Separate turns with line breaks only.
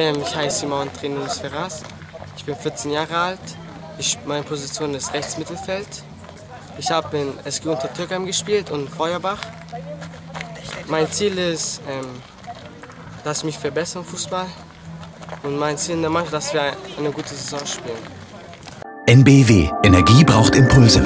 Ähm, ich heiße Simon Trinus Ferraz. Ich bin 14 Jahre alt. Ich, meine Position ist Rechtsmittelfeld. Ich habe in SG Untertürkheim gespielt und Feuerbach. Mein Ziel ist, ähm, dass ich mich verbessere im Fußball. Und mein Ziel in der Mannschaft, dass wir eine gute Saison spielen.
NBW. Energie braucht Impulse.